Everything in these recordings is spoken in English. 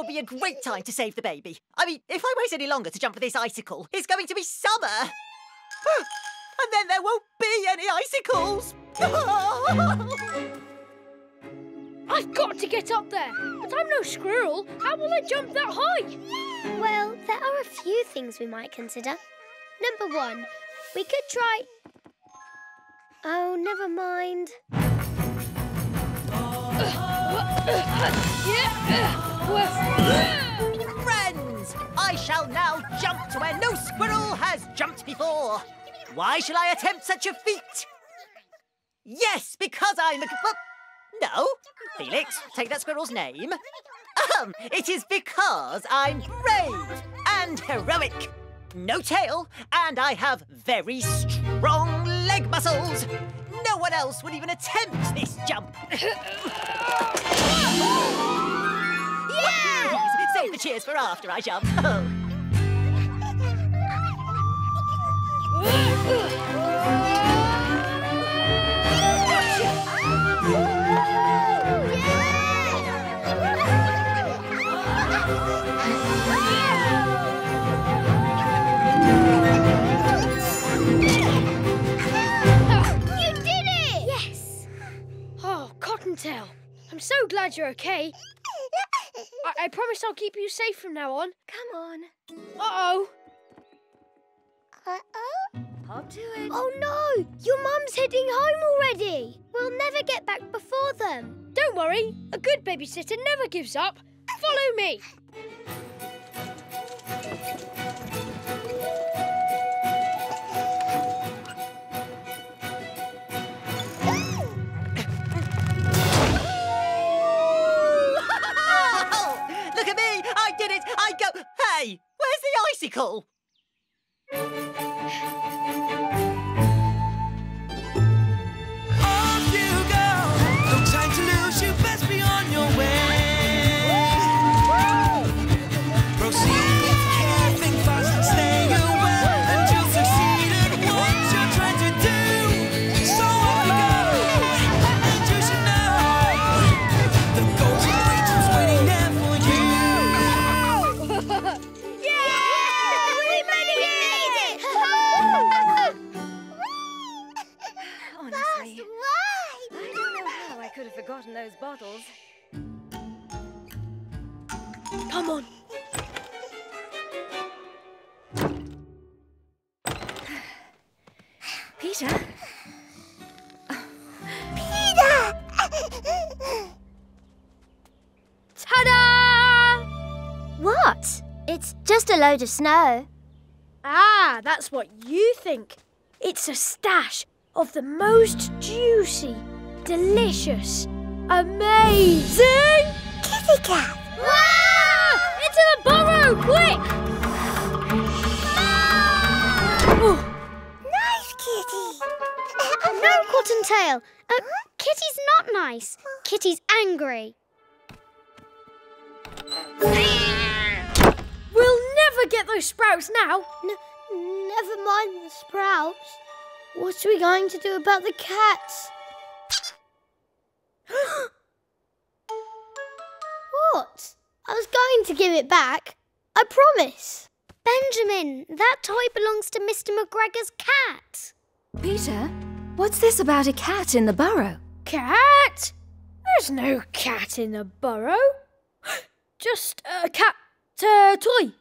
would be a great time to save the baby. I mean, if I wait any longer to jump for this icicle, it's going to be summer. and then there won't be any icicles. I've got to get up there, but I'm no squirrel. How will I jump that high? Well, there are a few things we might consider. Number one, we could try. Oh, never mind. Uh, uh, uh, Friends, I shall now jump to where no squirrel has jumped before. Why shall I attempt such a feat? Yes, because I'm a. No, Felix, take that squirrel's name. Um, it is because I'm brave and heroic. No tail, and I have very strong leg muscles. No one else would even attempt this jump. yeah! Save the cheers for after I jump. You did it! Yes. Oh, Cottontail, I'm so glad you're okay. I, I promise I'll keep you safe from now on. Come on. Uh-oh. Uh-oh. Hop to it. Oh no! Your mum's heading home already. We'll never get back before them. Don't worry, a good babysitter never gives up. Follow me. Those bottles. Come on. Peter, Ta-da! What? It's just a load of snow. Ah, that's what you think. It's a stash of the most juicy, delicious, amazing Kitty cat. Wow! Into the burrow, quick! Oh, Nice kitty. no, Cottontail. Uh, Kitty's not nice. Kitty's angry. we'll never get those sprouts now. N- never mind the sprouts. What are we going to do about the cats? what? I was going to give it back. I promise. Benjamin, that toy belongs to Mr. McGregor's cat. Peter, what's this about a cat in the burrow? Cat? There's no cat in the burrow. Just a cat uh, toy.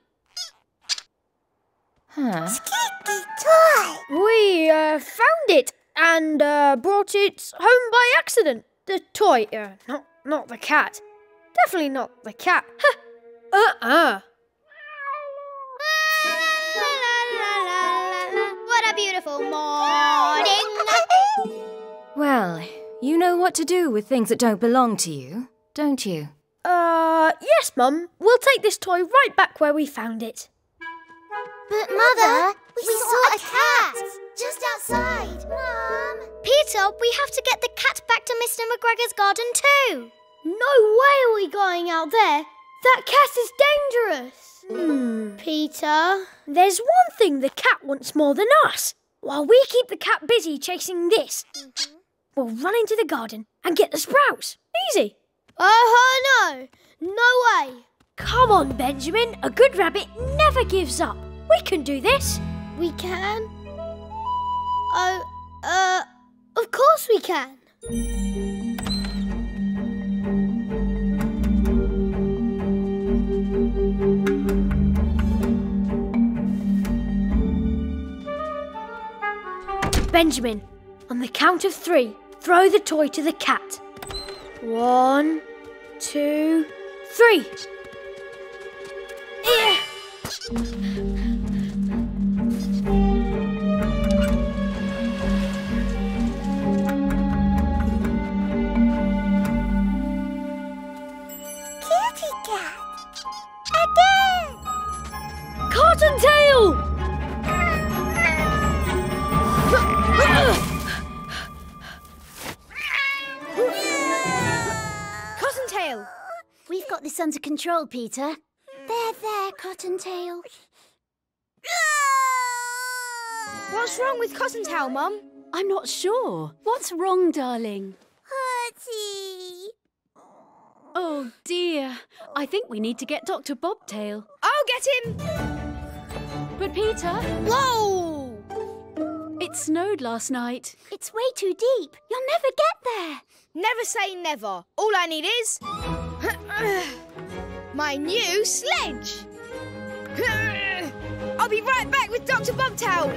Huh? Kitty toy. We uh, found it and uh, brought it home by accident. The toy, uh, not not the cat. Definitely not the cat. Huh. Uh-uh. What a beautiful morning. Well, you know what to do with things that don't belong to you, don't you? Uh, yes, Mum. We'll take this toy right back where we found it. But Mother, we, saw, a cat just outside. Mum. Peter, we have to get the cat back to Mr. McGregor's garden too. No way are we going out there. That cat is dangerous. Hmm. Peter. There's one thing the cat wants more than us. While we keep the cat busy chasing this, we'll run into the garden and get the sprouts. Easy. Oh no, no way. Come on, Benjamin. A good rabbit never gives up. We can do this. We can? Oh, uh, of course we can. Benjamin, on the count of three, throw the toy to the cat. One, two, three. This under control, Peter. There, there, Cottontail. What's wrong with Cottontail, Mum? I'm not sure. What's wrong, darling? Hurty. Oh dear. I think we need to get Dr. Bobtail. I'll get him! But Peter, Whoa! it snowed last night. It's way too deep. You'll never get there. Never say never. All I need is. My new sledge! I'll be right back with Dr. Bobtail.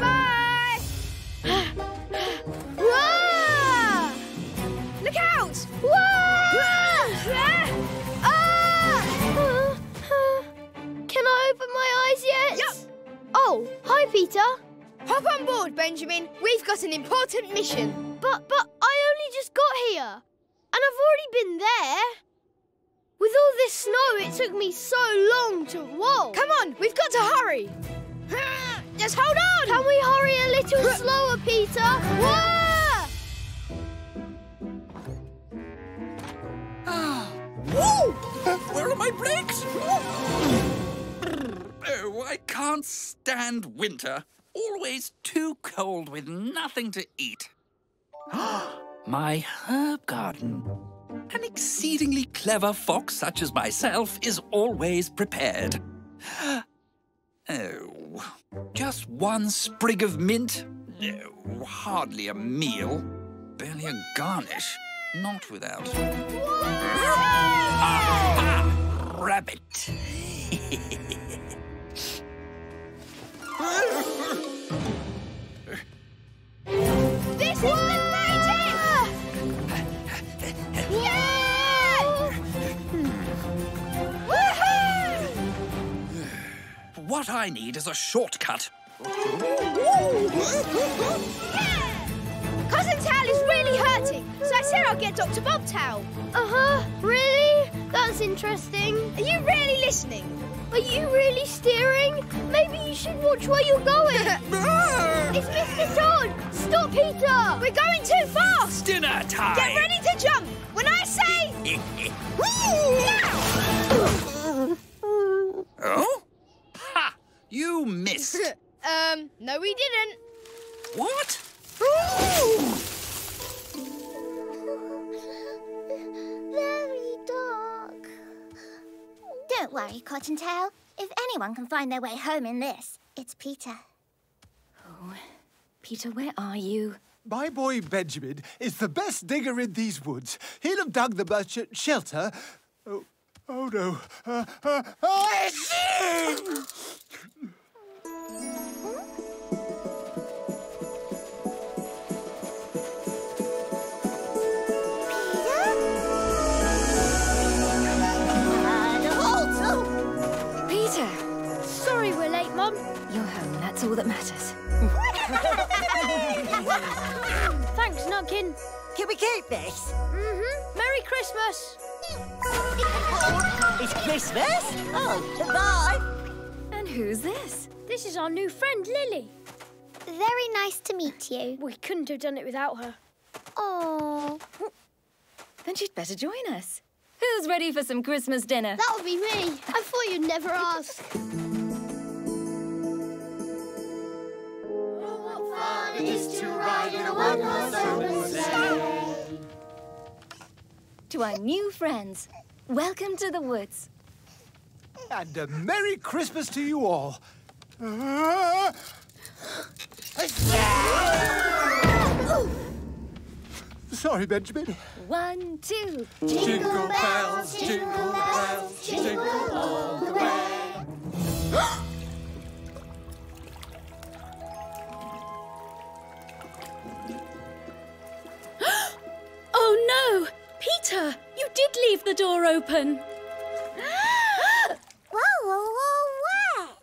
Bye! Whoa! Look out! Whoa! Ah! Can I open my eyes yet? Yup. Oh, hi, Peter. Hop on board, Benjamin. We've got an important mission. But, but I only just got here. And I've already been there. With all this snow, it took me so long to walk. Come on, we've got to hurry. Just hold on. Can we hurry a little slower, Peter? Whoa! Ah, woo! Where are my brakes? Oh, I can't stand winter. Always too cold with nothing to eat. my herb garden. An exceedingly clever fox such as myself is always prepared. Oh, just one sprig of mint? No, hardly a meal. Barely a garnish. Not without. Ah, rabbit. This is What I need is a shortcut. Cottontail is really hurting, so I said I'll get Dr. Bobtail. Uh-huh. Really? That's interesting. Are you really listening? Are you really steering? Maybe you should watch where you're going. it's Mr. Tod. Stop, Peter. We're going too fast! Dinner time. Get ready to jump! When I say... oh? Ha! You missed. um, no we didn't. what? Very dark. Don't worry, Cottontail. If anyone can find their way home in this, it's Peter. Oh, Peter, where are you? My boy Benjamin is the best digger in these woods. He'll have dug the merchant shelter. Oh, oh no. Uh, uh, I see! And Peter! Sorry we're late, Mum. You're home, that's all that matters. Thanks, Nutkin. Can we keep this? Mm-hmm. Merry Christmas. It's Christmas? Oh, goodbye. And who's this? This is our new friend, Lily. very nice to meet you. We couldn't have done it without her. Oh, Then she'd better join us. Who's ready for some Christmas dinner? that would be me. I thought you'd never ask. what fun it is to ride in a one-horse open sleigh. To our new friends. Welcome to the woods. And a Merry Christmas to you all. Uh, Sorry, Benjamin. One, two. Jingle bells, jingle bells, jingle all open. Whoa, whoa, whoa, what?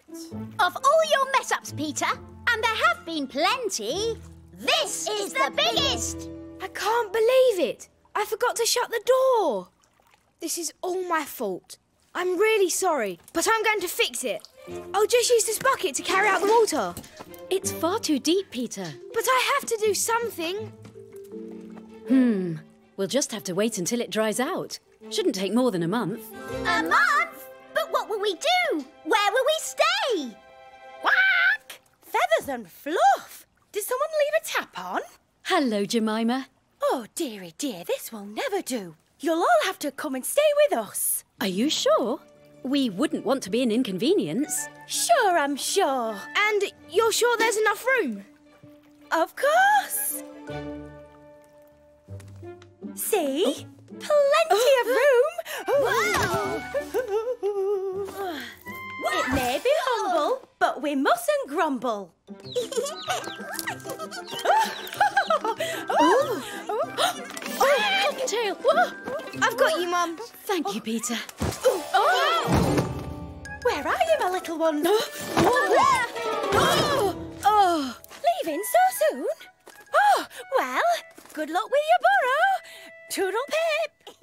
Of all your mess ups, Peter, and there have been plenty, this is the biggest! I can't believe it. I forgot to shut the door. This is all my fault. I'm really sorry, but I'm going to fix it. I'll just use this bucket to carry out the water. It's far too deep, Peter. But I have to do something. Hmm. We'll just have to wait until it dries out. Shouldn't take more than a month. A month? But what will we do? Where will we stay? Quack! Feathers and fluff! Did someone leave a tap on? Hello, Jemima. Oh, dearie dear, this will never do. You'll all have to come and stay with us. Are you sure? We wouldn't want to be an inconvenience. Sure, I'm sure. And you're sure there's enough room? Of course. See? Oh. Plenty of room. It may be humble, but we mustn't grumble. Oh, Cottontail! Whoa! I've got you, Mum. Thank you, Peter. Where are you, my little one? Oh, Leaving so soon? Oh, well, good luck with your burrow. Toodle pip.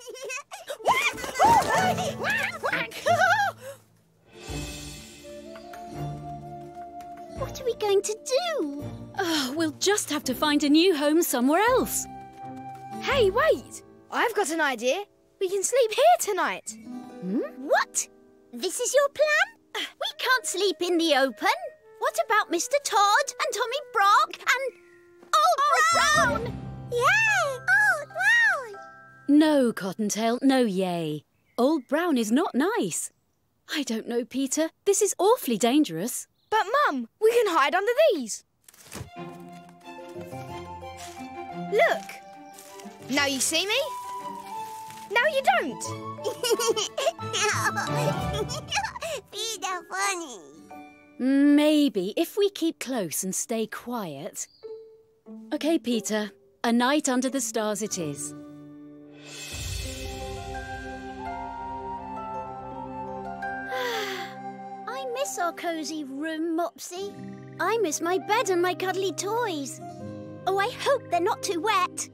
What are we going to do? Oh, we'll just have to find a new home somewhere else. hey, wait. I've got an idea. We can sleep here tonight. Hmm? What? This is your plan? We can't sleep in the open. What about Mr. Tod and Tommy Brock and No, Cottontail, no yay. Old Brown is not nice. I don't know, Peter. This is awfully dangerous. But, Mum, we can hide under these. Look. Now you see me. Now you don't. Peter funny. Maybe if we keep close and stay quiet. Okay, Peter. A night under the stars it is. Miss our cosy room, Mopsy. I miss my bed and my cuddly toys. Oh, I hope they're not too wet.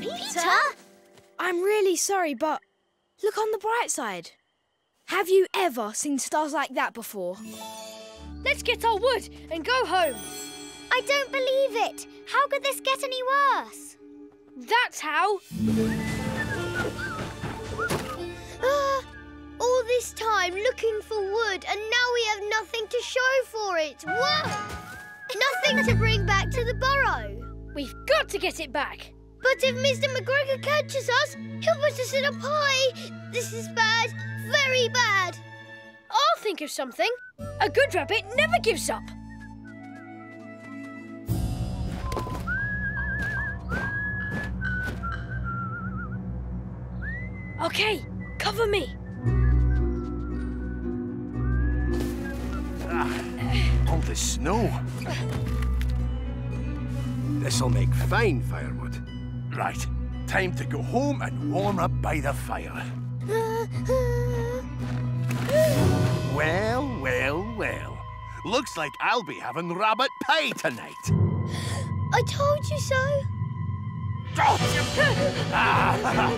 Peter? I'm really sorry, but look on the bright side. Have you ever seen stars like that before? Let's get our wood and go home. I don't believe it. How could this get any worse? That's how. All this time looking for wood, and now we have nothing to show for it. Whoa! nothing to bring back to the burrow. We've got to get it back. But if Mr. McGregor catches us, he'll put us in a pie. This is bad, very bad. I'll think of something. A good rabbit never gives up. Okay, cover me. All the snow. This'll make fine firewood. Right, time to go home and warm up by the fire. Well, well, well. Looks like I'll be having rabbit pie tonight. I told you so. Ah,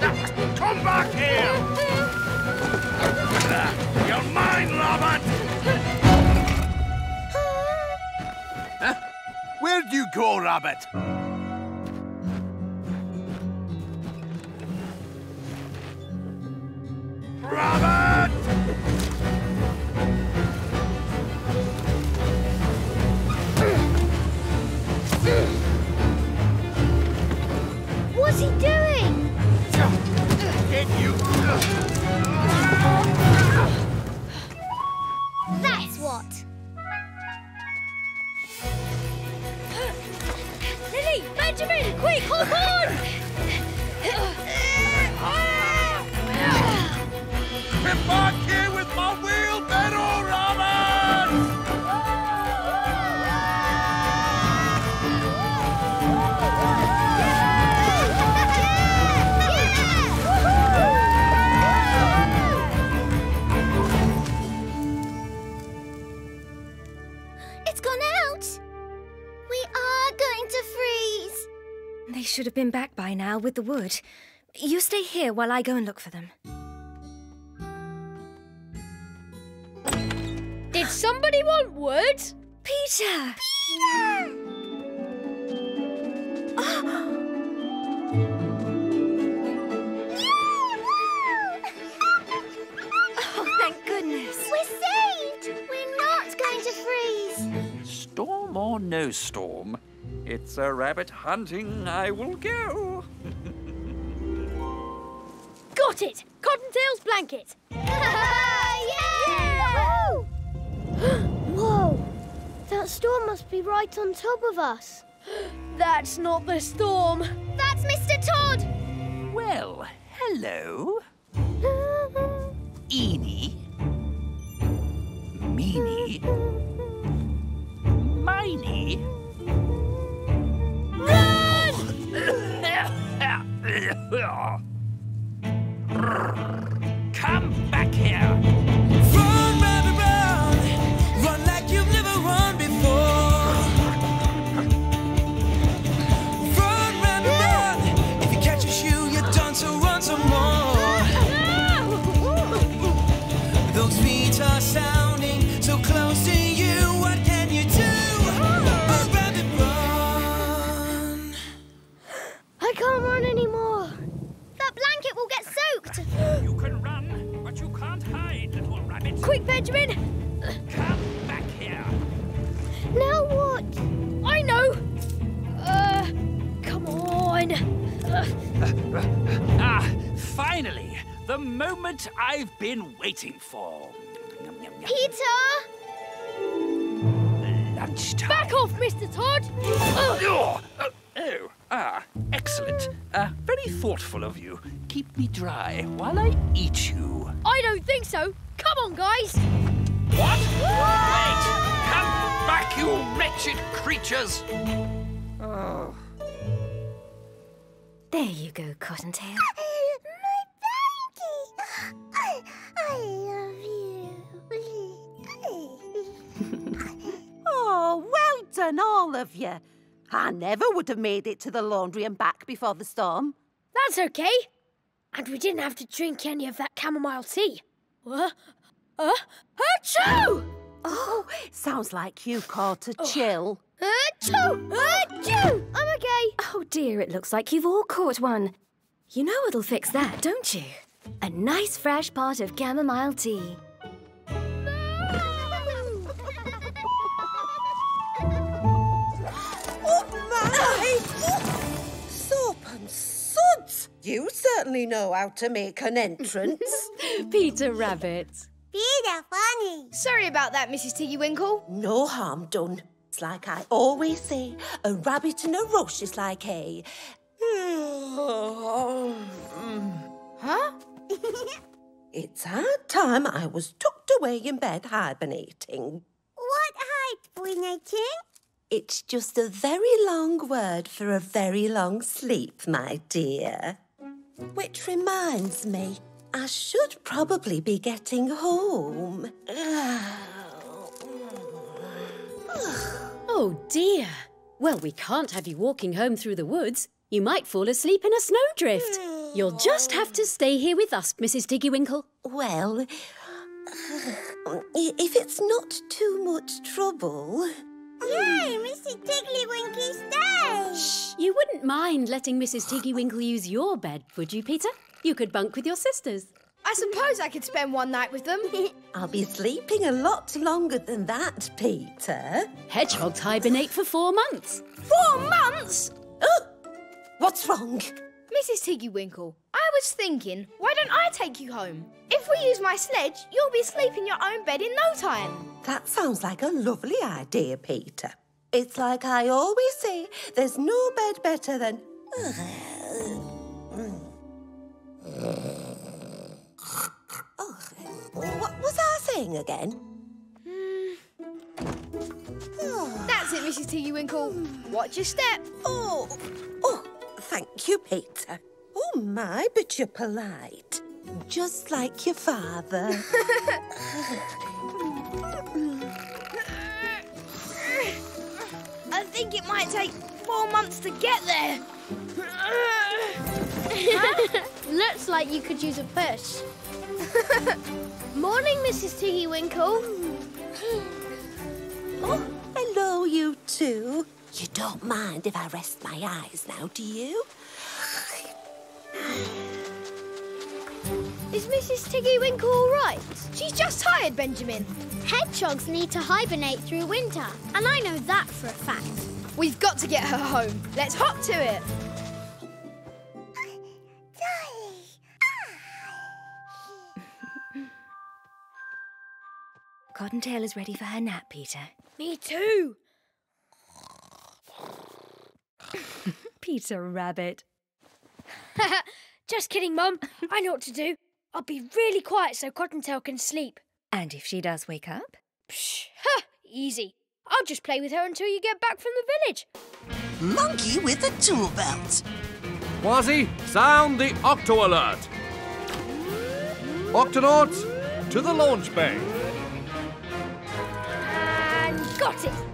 come back here! You go, rabbit? Rabbit! 这边，快，快，快 should have been back by now with the wood. You stay here while I go and look for them. Did somebody want wood? Peter! Peter! Oh, thank goodness. We're saved. We're not going to freeze. Storm or no storm, it's a rabbit hunting I will go. Got it! Cottontail's blanket. Whoa! That storm must be right on top of us. That's not the storm. That's Mr. Tod! Well, hello. Eeny. Quick, Benjamin! Come back here. Now what? I know! Uh, come on! Ah, finally, the moment I've been waiting for. Peter! Lunchtime. Back off, Mr. Tod! Oh, oh, oh, ah, excellent. Uh, very thoughtful of you. Keep me dry while I eat you. I don't think so. Come on, guys. What? Wait! Come back, you wretched creatures! Oh. There you go, Cottontail. My blanket! I, I love you. Oh, well done, all of you. I never would have made it to the laundry and back before the storm. That's okay. And we didn't have to drink any of that chamomile tea. Uh, uh, achoo! Oh, sounds like you caught a chill. Achoo! Achoo! I'm okay. Oh dear, it looks like you've all caught one. You know what'll fix that, don't you? A nice fresh pot of chamomile tea. Soap and suds! You certainly know how to make an entrance. Peter Rabbit. Peter, funny. Sorry about that, Mrs. Tiggy Winkle. no harm done. It's like I always say, a rabbit in a rush is like a... Huh? It's hard time I was tucked away in bed hibernating. What hibernating? It's just a very long word for a very long sleep, my dear. Which reminds me, I should probably be getting home. Oh dear. Well, we can't have you walking home through the woods. You might fall asleep in a snowdrift. You'll just have to stay here with us, Mrs. Tiggywinkle. Well, if it's not too much trouble. Yay, Mr. Tigglywinkly, stay! You wouldn't mind letting Mrs. Tiggywinkle use your bed, would you, Peter? You could bunk with your sisters. I suppose I could spend one night with them. I'll be sleeping a lot longer than that, Peter. Hedgehogs hibernate for four months. Four months? Oh, what's wrong? Mrs. Tiggy Winkle, I was thinking, why don't I take you home? If we use my sledge, you'll be asleep in your own bed in no time. That sounds like a lovely idea, Peter. It's like I always say, there's no bed better than. Oh, saying again? Hmm. Ah. That's it, Mrs. Tiggy Winkle. Watch your step. Oh, oh, thank you, Peter. Oh my, but you're polite. Just like your father. I think it might take four months to get there. Looks like you could use a push. Morning, Mrs. Tiggy Winkle. oh, hello, you two. You don't mind if I rest my eyes now, do you? Is Mrs. Tiggy Winkle all right? She's just tired, Benjamin. Hedgehogs need to hibernate through winter, and I know that for a fact. We've got to get her home. Let's hop to it. Cottontail is ready for her nap, Peter. Me too. Peter Rabbit. Just kidding, Mum. I know what to do. I'll be really quiet so Cottontail can sleep. And if she does wake up? Psh, ha, easy. I'll just play with her until you get back from the village. Monkey with a tool belt. Kwazii, sound the octo alert. Octonauts, to the launch bay. Got it.